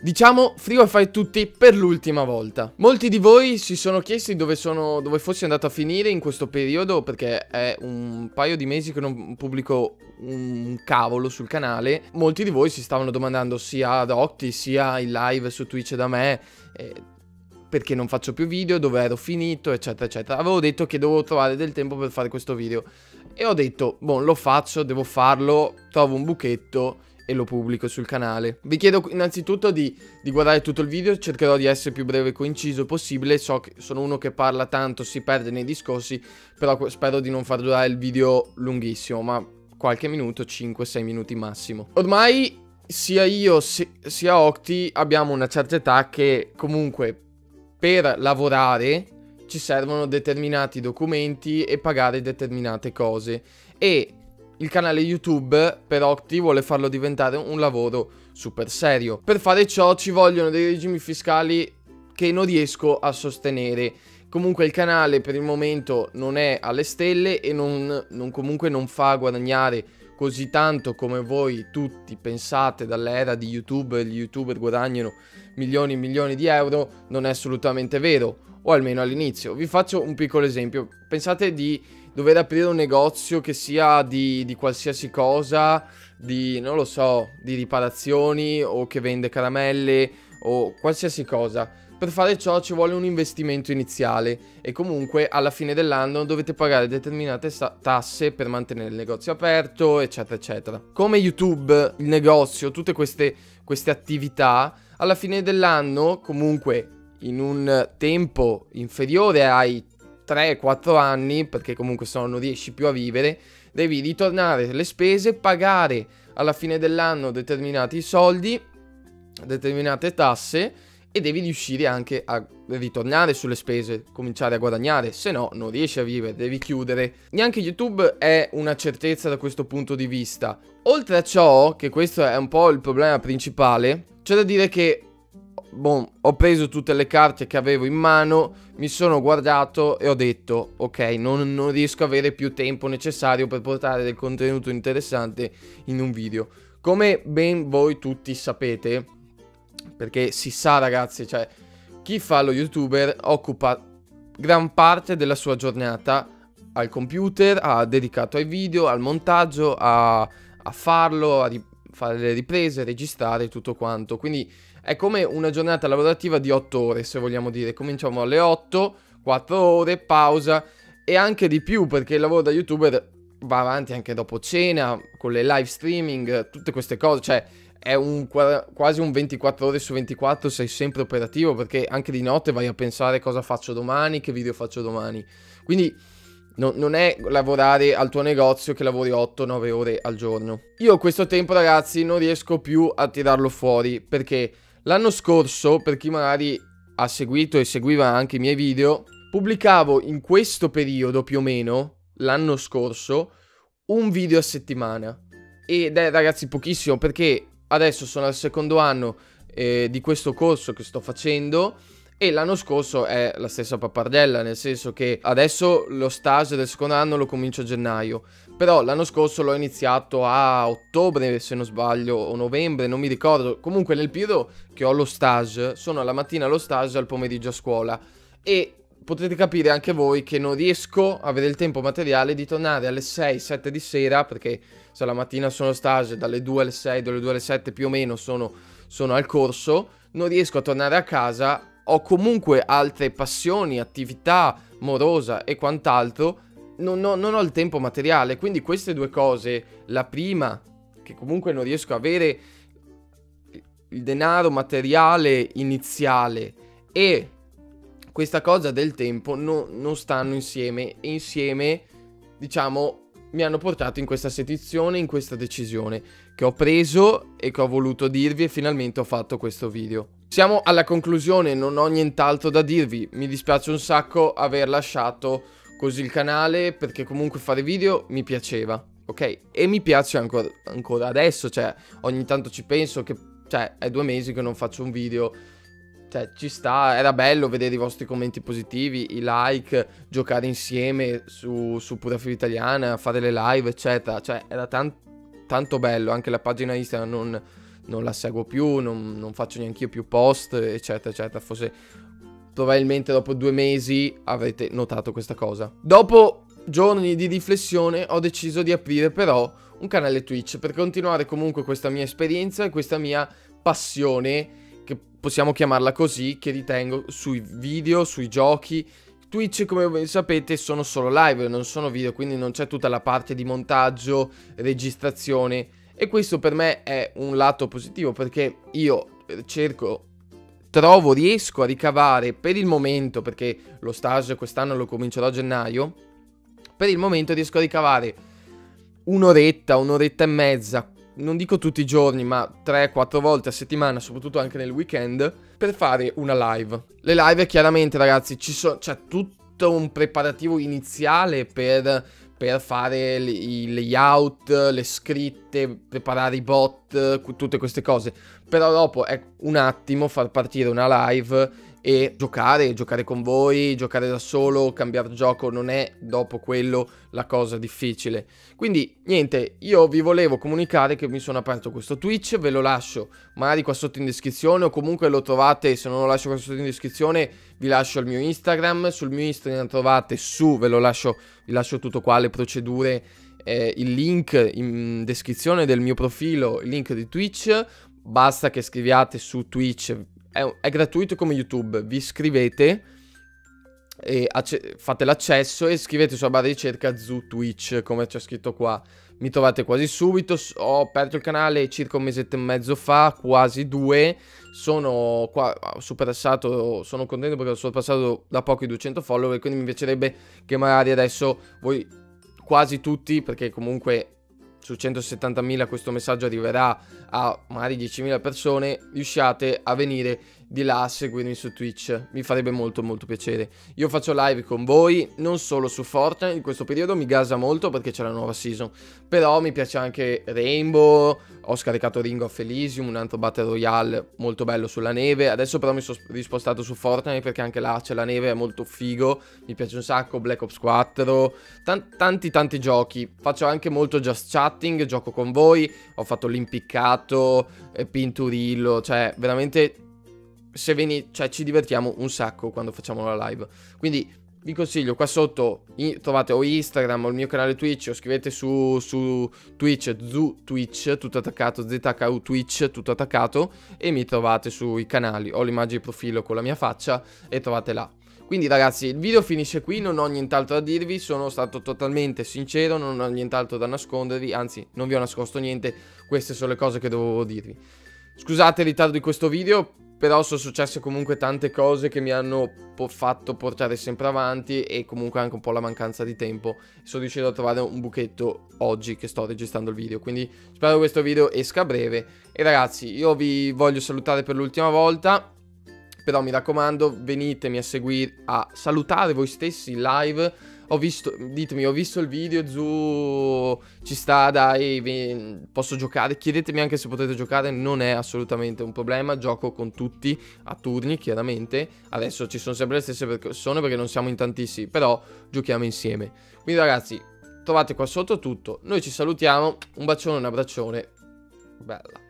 Diciamo free wifi tutti per l'ultima volta. Molti di voi si sono chiesti dove, sono, dove fossi andato a finire in questo periodo perché è un paio di mesi che non pubblico un cavolo sul canale. Molti di voi si stavano domandando sia ad Octi sia in live su Twitch da me eh, perché non faccio più video, dove ero finito eccetera eccetera. Avevo detto che dovevo trovare del tempo per fare questo video e ho detto, boh, lo faccio, devo farlo, trovo un buchetto e lo pubblico sul canale. Vi chiedo innanzitutto di, di, guardare tutto il video, cercherò di essere più breve e coinciso possibile, so che sono uno che parla tanto, si perde nei discorsi, però spero di non far durare il video lunghissimo, ma qualche minuto, 5-6 minuti massimo. Ormai sia io sia Octi abbiamo una certa età che comunque per lavorare ci servono determinati documenti e pagare determinate cose e il canale YouTube per Octi vuole farlo diventare un lavoro super serio. Per fare ciò ci vogliono dei regimi fiscali che non riesco a sostenere. Comunque il canale per il momento non è alle stelle e non, non comunque non fa guadagnare così tanto come voi tutti pensate dall'era di YouTube, gli youtuber guadagnano milioni e milioni di euro, non è assolutamente vero, o almeno all'inizio. Vi faccio un piccolo esempio, pensate di dover aprire un negozio che sia di, di qualsiasi cosa, di, non lo so, di riparazioni o che vende caramelle o qualsiasi cosa. Per fare ciò ci vuole un investimento iniziale e comunque alla fine dell'anno dovete pagare determinate tasse per mantenere il negozio aperto, eccetera, eccetera. Come YouTube, il negozio, tutte queste, queste attività, alla fine dell'anno comunque in un tempo inferiore ai 3-4 anni, perché comunque se no non riesci più a vivere, devi ritornare le spese, pagare alla fine dell'anno determinati soldi, determinate tasse e devi riuscire anche a ritornare sulle spese, cominciare a guadagnare, se no non riesci a vivere, devi chiudere. Neanche YouTube è una certezza da questo punto di vista. Oltre a ciò, che questo è un po' il problema principale, c'è da dire che Bon, ho preso tutte le carte che avevo in mano, mi sono guardato e ho detto, ok, non, non riesco a avere più tempo necessario per portare del contenuto interessante in un video. Come ben voi tutti sapete, perché si sa ragazzi, cioè, chi fa lo youtuber occupa gran parte della sua giornata al computer, ha dedicato ai video, al montaggio, a, a farlo, a fare le riprese, registrare tutto quanto. Quindi è come una giornata lavorativa di 8 ore, se vogliamo dire. Cominciamo alle 8, 4 ore, pausa e anche di più perché il lavoro da youtuber va avanti anche dopo cena, con le live streaming, tutte queste cose, cioè è un, quasi un 24 ore su 24 sei sempre operativo perché anche di notte vai a pensare cosa faccio domani, che video faccio domani. Quindi no, non è lavorare al tuo negozio che lavori 8-9 ore al giorno. Io questo tempo ragazzi non riesco più a tirarlo fuori perché L'anno scorso, per chi magari ha seguito e seguiva anche i miei video, pubblicavo in questo periodo più o meno, l'anno scorso, un video a settimana. Ed è ragazzi pochissimo perché adesso sono al secondo anno eh, di questo corso che sto facendo e l'anno scorso è la stessa pappardella, nel senso che adesso lo stage del secondo anno lo comincio a gennaio. Però l'anno scorso l'ho iniziato a ottobre, se non sbaglio, o novembre, non mi ricordo. Comunque nel periodo che ho lo stage, sono alla mattina allo stage, al pomeriggio a scuola. E potete capire anche voi che non riesco a avere il tempo materiale di tornare alle 6-7 di sera, perché se la mattina sono stage, dalle 2 alle 6, dalle 2 alle 7 più o meno sono, sono al corso, non riesco a tornare a casa ho comunque altre passioni, attività morosa e quant'altro, non ho, non ho il tempo materiale. Quindi queste due cose, la prima, che comunque non riesco a avere il denaro materiale iniziale e questa cosa del tempo no, non stanno insieme e insieme diciamo mi hanno portato in questa situazione, in questa decisione che ho preso e che ho voluto dirvi e finalmente ho fatto questo video. Siamo alla conclusione, non ho nient'altro da dirvi, mi dispiace un sacco aver lasciato così il canale perché comunque fare video mi piaceva, ok? E mi piace ancora, ancora adesso, cioè ogni tanto ci penso che, cioè è due mesi che non faccio un video, cioè ci sta, era bello vedere i vostri commenti positivi, i like, giocare insieme su, su Pura Fila Italiana, fare le live eccetera, cioè era tan tanto bello, anche la pagina Instagram non non la seguo più, non, non faccio neanche io più post, eccetera, eccetera. Forse probabilmente dopo due mesi avrete notato questa cosa. Dopo giorni di riflessione ho deciso di aprire però un canale Twitch per continuare comunque questa mia esperienza e questa mia passione, che possiamo chiamarla così, che ritengo sui video, sui giochi. Twitch, come sapete, sono solo live, non sono video, quindi non c'è tutta la parte di montaggio, registrazione. E questo per me è un lato positivo perché io cerco, trovo, riesco a ricavare per il momento, perché lo stage quest'anno lo comincerò a gennaio, per il momento riesco a ricavare un'oretta, un'oretta e mezza, non dico tutti i giorni, ma 3-4 volte a settimana, soprattutto anche nel weekend, per fare una live. Le live chiaramente ragazzi, ci so, c'è tutto un preparativo iniziale per, per fare i layout, le scritte, preparare i bot, tutte queste cose. Però dopo è un attimo far partire una live e giocare, giocare con voi, giocare da solo, cambiare gioco non è dopo quello la cosa difficile. Quindi niente, io vi volevo comunicare che mi sono aperto questo Twitch, ve lo lascio magari qua sotto in descrizione o comunque lo trovate, se non lo lascio qua sotto in descrizione vi lascio il mio Instagram, sul mio Instagram trovate su, ve lo lascio, vi lascio tutto qua, le procedure eh, il link in descrizione del mio profilo, il link di Twitch. Basta che scriviate su Twitch è, è gratuito come YouTube, vi iscrivete fate l'accesso e scrivete sulla barra di ricerca Zoo Twitch come c'è scritto qua. Mi trovate quasi subito ho aperto il canale circa un mesetto e mezzo fa quasi due. Sono qua ho superassato sono contento perché ho sorpassato da poco i 200 follower quindi mi piacerebbe che magari adesso voi quasi tutti perché comunque su 170.000 questo messaggio arriverà a magari 10.000 persone, riusciate a venire di là a seguirmi su Twitch, mi farebbe molto molto piacere. Io faccio live con voi, non solo su Fortnite, in questo periodo mi gasa molto perché c'è la nuova season, però mi piace anche Rainbow, ho scaricato Ring of Elysium, un altro Battle Royale molto bello sulla neve, adesso però mi sono rispostato su Fortnite perché anche là c'è la neve, è molto figo, mi piace un sacco, Black Ops 4, tan tanti tanti giochi, faccio anche molto Just Chatting, gioco con voi, ho fatto l'impiccato, eh, Pinturillo, cioè veramente se veni, cioè ci divertiamo un sacco quando facciamo la live. Quindi vi consiglio qua sotto trovate o Instagram o il mio canale Twitch o scrivete su, su Twitch zu Twitch tutto attaccato ZHU Twitch tutto attaccato e mi trovate sui canali ho l'immagine di profilo con la mia faccia e trovate là quindi ragazzi il video finisce qui non ho nient'altro da dirvi sono stato totalmente sincero non ho nient'altro da nascondervi anzi non vi ho nascosto niente queste sono le cose che dovevo dirvi scusate il ritardo di questo video però sono successe comunque tante cose che mi hanno po fatto portare sempre avanti e comunque anche un po' la mancanza di tempo. Sono riuscito a trovare un buchetto oggi che sto registrando il video, quindi spero che questo video esca a breve. E ragazzi, io vi voglio salutare per l'ultima volta, però mi raccomando, venitemi a seguire, a salutare voi stessi live ho visto, ditemi, ho visto il video, Zu ci sta, dai, posso giocare, chiedetemi anche se potete giocare, non è assolutamente un problema, gioco con tutti a turni, chiaramente, adesso ci sono sempre le stesse persone perché non siamo in tantissimi, però giochiamo insieme. Quindi ragazzi, trovate qua sotto tutto, noi ci salutiamo, un bacione, un abbraccione, bella.